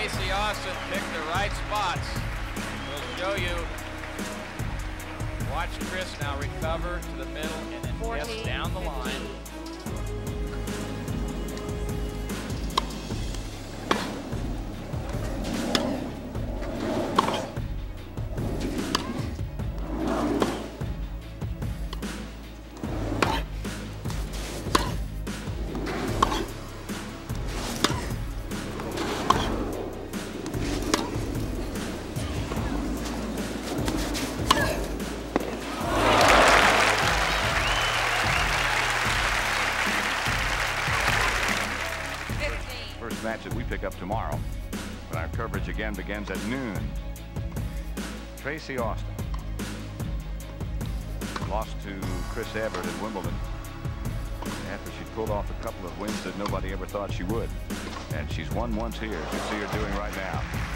Tracy Austin picked the right spots. We'll show you. Watch Chris now recover to the middle and then 40, yes, down the 50. line. Match that we pick up tomorrow. But our coverage again begins at noon. Tracy Austin lost to Chris Evert at Wimbledon after she pulled off a couple of wins that nobody ever thought she would. And she's won once here, as you see her doing right now.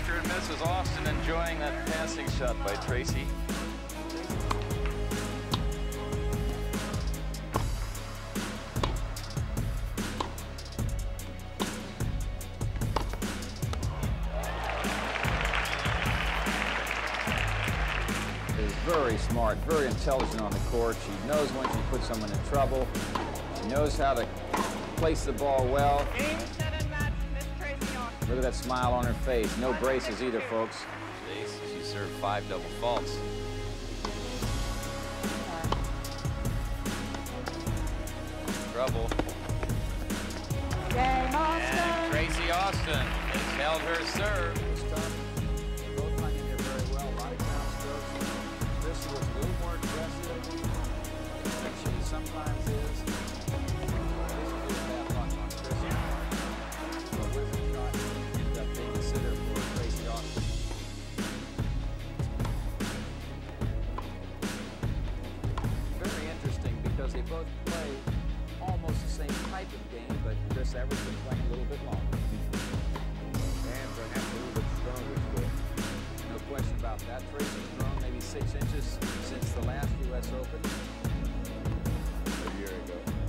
Mr. and Mrs. Austin enjoying that passing shot by Tracy. is very smart, very intelligent on the court. She knows when she puts someone in trouble. She knows how to place the ball well. Look at that smile on her face. No braces either, folks. Jeez, she served five double faults. Trouble. Game, And Tracy Austin has held her serve. It's they both play almost the same type of game, but Chris Evert's been playing a little bit longer. And perhaps a little bit stronger. No question about that. Tracy's grown maybe six inches since the last U.S. Open a year ago.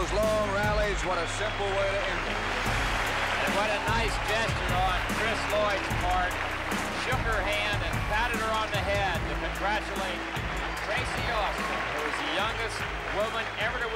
Those long rallies, what a simple way to end it. And what a nice gesture on Chris Lloyd's part. Shook her hand and patted her on the head to congratulate Tracy Austin, who is the youngest woman ever to.